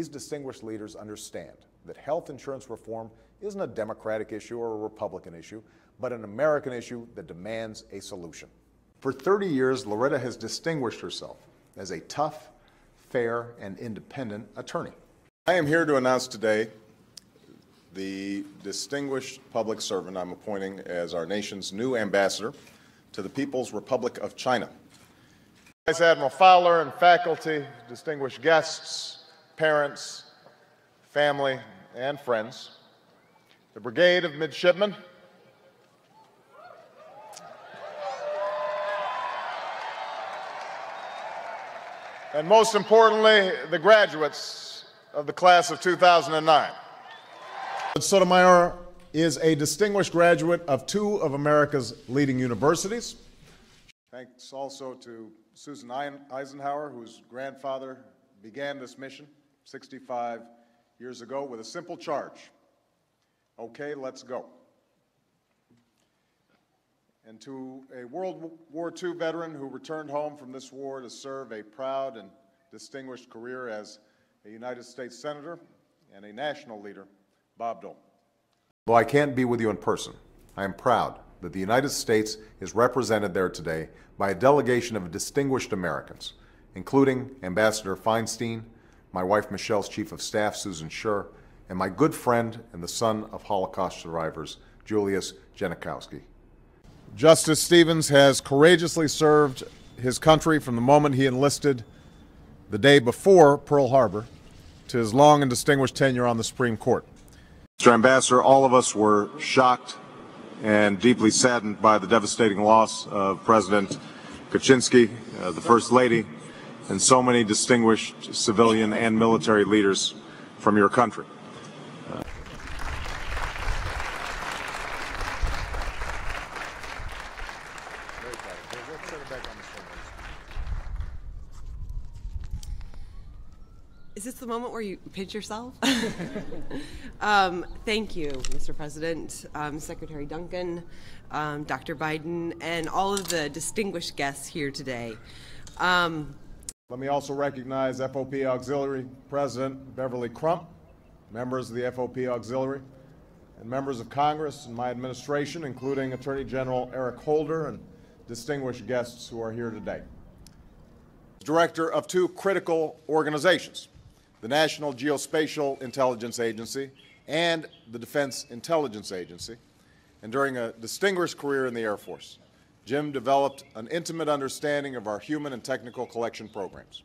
these distinguished leaders understand that health insurance reform isn't a Democratic issue or a Republican issue, but an American issue that demands a solution. For 30 years, Loretta has distinguished herself as a tough, fair, and independent attorney. I am here to announce today the distinguished public servant I'm appointing as our nation's new ambassador to the People's Republic of China. Vice Admiral Fowler and faculty, distinguished guests, parents, family, and friends, the Brigade of Midshipmen, and most importantly, the graduates of the class of 2009. Sotomayor is a distinguished graduate of two of America's leading universities. Thanks also to Susan Eisenhower, whose grandfather began this mission 65 years ago with a simple charge okay, let's go. And to a World War II veteran who returned home from this war to serve a proud and distinguished career as a United States Senator and a national leader, Bob Dole. Though I can't be with you in person, I am proud that the United States is represented there today by a delegation of distinguished Americans, including Ambassador Feinstein, my wife Michelle's Chief of Staff, Susan Sher, and my good friend and the son of Holocaust survivors, Julius Genachowski. Justice Stevens has courageously served his country from the moment he enlisted the day before Pearl Harbor to his long and distinguished tenure on the Supreme Court. Mr. Ambassador, all of us were shocked and deeply saddened by the devastating loss of President Kaczynski, uh, the First Lady, and so many distinguished civilian and military leaders from your country. Is this the moment where you pitch yourself? um, thank you, Mr. President, um, Secretary Duncan, um, Dr. Biden, and all of the distinguished guests here today. Let me also recognize FOP Auxiliary President Beverly Crump, members of the FOP Auxiliary, and members of Congress and my administration, including Attorney General Eric Holder and distinguished guests who are here today. Director of two critical organizations the National Geospatial Intelligence Agency, and the Defense Intelligence Agency. And during a distinguished career in the Air Force, Jim developed an intimate understanding of our human and technical collection programs.